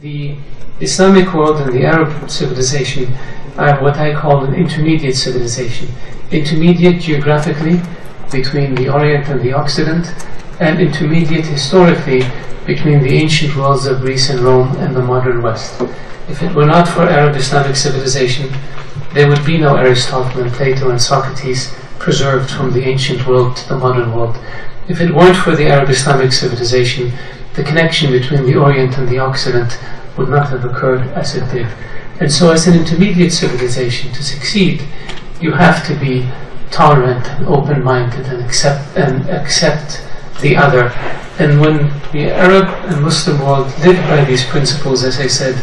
The Islamic world and the Arab civilization are what I call an intermediate civilization. Intermediate geographically between the Orient and the Occident, and intermediate historically between the ancient worlds of Greece and Rome and the modern West. If it were not for Arab Islamic civilization, there would be no Aristotle and Plato and Socrates preserved from the ancient world to the modern world. If it weren't for the Arab Islamic civilization, the connection between the Orient and the Occident would not have occurred as it did. And so, as an intermediate civilization, to succeed, you have to be tolerant and open-minded and accept and accept the other. And when the Arab and Muslim world lived by these principles, as I said,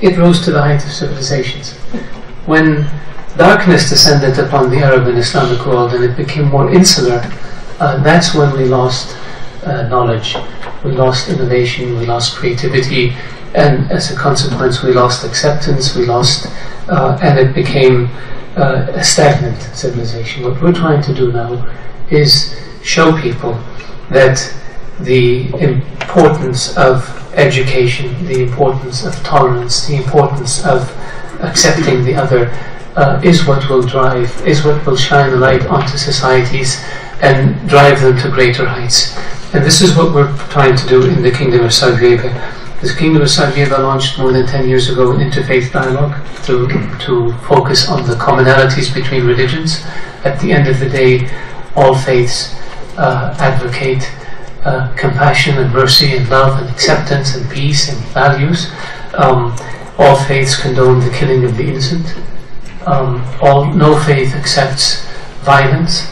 it rose to the height of civilizations. When darkness descended upon the Arab and Islamic world and it became more insular, uh, that's when we lost uh, knowledge, we lost innovation, we lost creativity, and as a consequence, we lost acceptance, we lost, uh, and it became uh, a stagnant civilization. What we're trying to do now is show people that the importance of education, the importance of tolerance, the importance of accepting the other uh, is what will drive, is what will shine a light onto societies and drive them to greater heights. And this is what we're trying to do in the Kingdom of Saudi Arabia. The Kingdom of Saudi Arabia launched more than 10 years ago an interfaith dialogue to, to focus on the commonalities between religions. At the end of the day, all faiths uh, advocate uh, compassion and mercy and love and acceptance and peace and values. Um, all faiths condone the killing of the innocent. Um, all no faith accepts violence